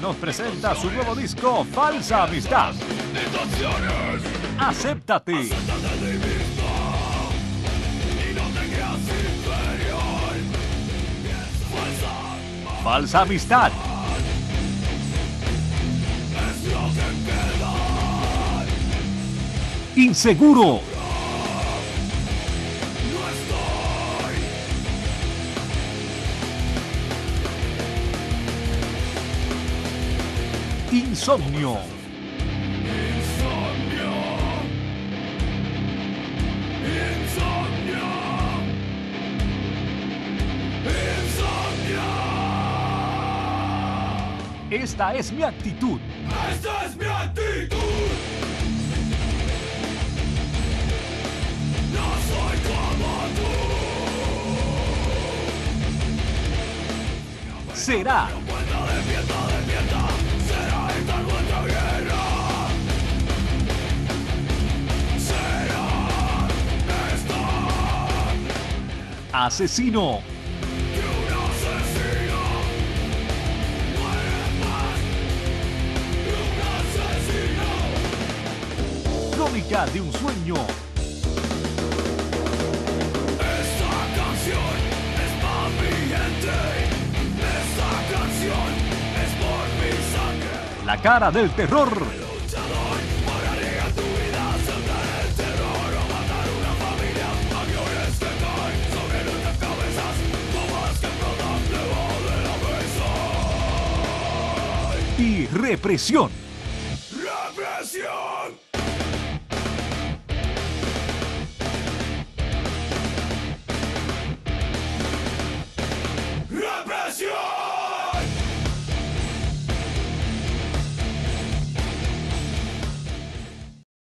Nos presenta su nuevo disco Falsa Amistad. Acéptate. Falsa Amistad. Inseguro. Insomnio. Esta es mi actitud. ¡Esta es mi actitud! No soy como tú. Será. Vuelta despierta, despierta. Canción es por mi sangre. La cara del terror. anti-represión. ¡Represión!